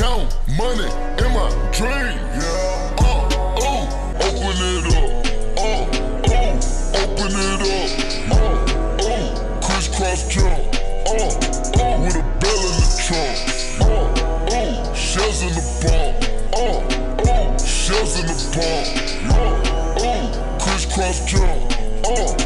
count money in my dream. Yeah. Uh, oh, open it up. Uh, oh, open it up. Uh, oh, crisscross jump. Uh, oh, with a bell in the trunk. Uh, oh, shells in the pump. Uh, oh, shells in the pump. Uh, oh, crisscross jump. Uh,